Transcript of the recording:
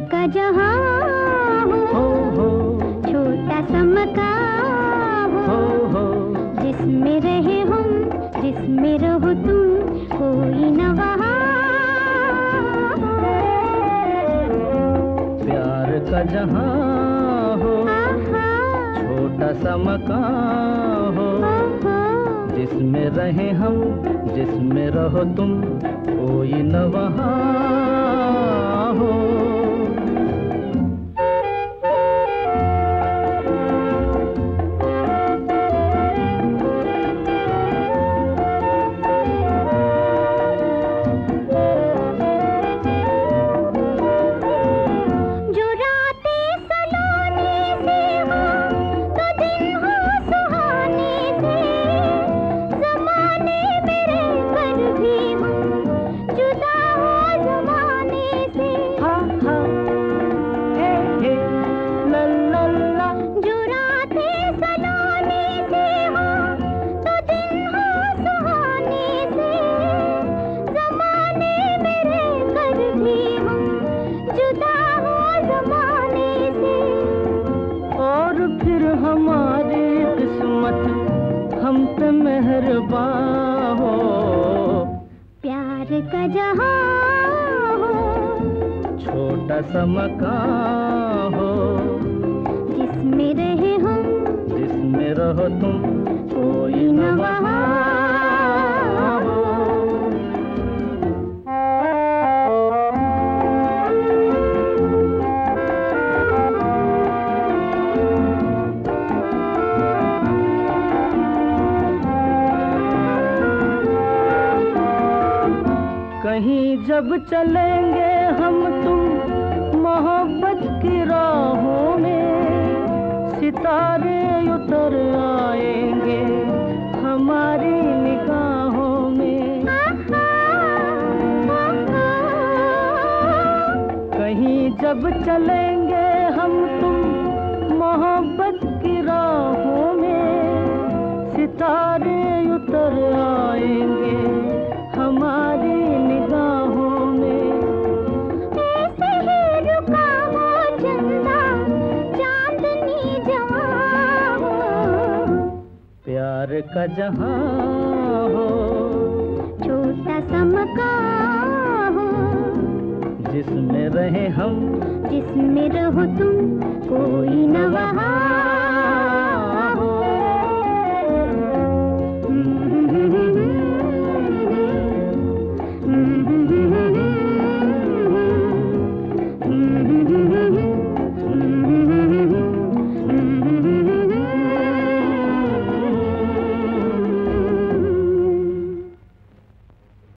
जहाँ हो छोटा समका हो। हो जिसमें रहे हम जिसमें रहो तुम कोई न प्यार का जहाँ हो छोटा सा मकान हो। जिसमें रहे हम जिसमें रहो तुम कोई न वहाँ हो। जहाँ हो छोटा सा मकान हो। जिसमें रहे हम। जिसमें रहो तुम कोई न वहाँ। जब चलेंगे हम तुम मोहब्बत की राहों में, सितारे उतर आएँगे हमारी निगाहों में। कहीं जब चलेंगे प्यार का जहाँ हो। छोटा सा मकान हो। जिसमें रहे हम। जिसमें रहो तुम कोई न वहाँ।